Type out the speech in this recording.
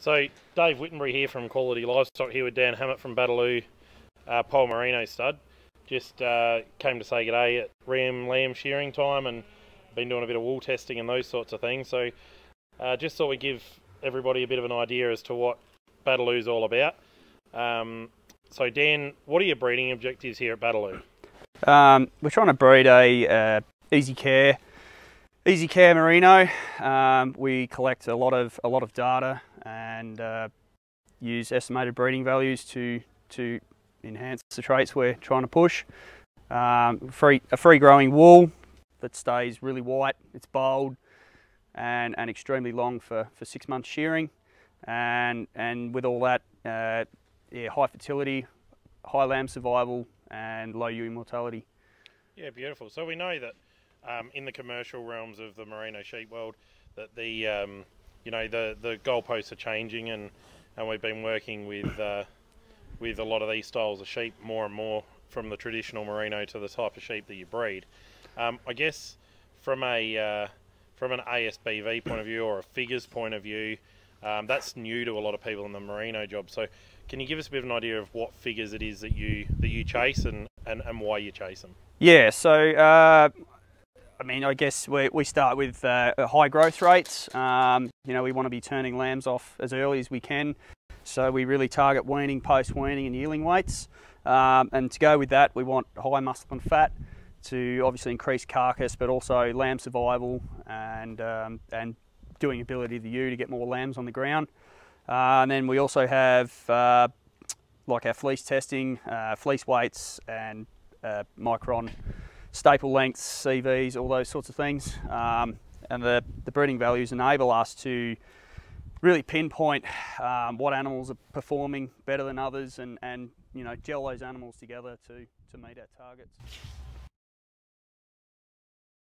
So Dave Whittenbury here from Quality Livestock here with Dan Hammat from Baderloo uh, Poll Merino Stud. Just uh, came to say g'day at ram lamb shearing time and been doing a bit of wool testing and those sorts of things. So uh, just thought we'd give everybody a bit of an idea as to what Baderloo's all about. Um, so Dan, what are your breeding objectives here at Baderloo? Um, we're trying to breed a uh, easy care, easy care merino. Um, we collect a lot of a lot of data and uh, use estimated breeding values to to enhance the traits we're trying to push. Um, free a free growing wool that stays really white. It's bold and and extremely long for for six months shearing, and and with all that, uh, yeah, high fertility, high lamb survival, and low ewe mortality. Yeah, beautiful. So we know that um, in the commercial realms of the merino sheep world, that the um, you know the the goalposts are changing, and and we've been working with uh, with a lot of these styles of sheep more and more from the traditional merino to the type of sheep that you breed. Um, I guess from a uh, from an ASBV point of view or a figures point of view, um, that's new to a lot of people in the merino job. So, can you give us a bit of an idea of what figures it is that you that you chase and, and, and why you chase them? Yeah, so uh, I mean, I guess we, we start with uh, high growth rates. Um, you know, we want to be turning lambs off as early as we can. So we really target weaning, post weaning, and yearling weights. Um, and to go with that, we want high muscle and fat to obviously increase carcass, but also lamb survival and um, and doing ability of the ewe to get more lambs on the ground. Uh, and then we also have uh, like our fleece testing, uh, fleece weights, and uh, micron staple lengths, CVs, all those sorts of things. Um, and the, the breeding values enable us to really pinpoint um, what animals are performing better than others and, and you know gel those animals together to, to meet our targets.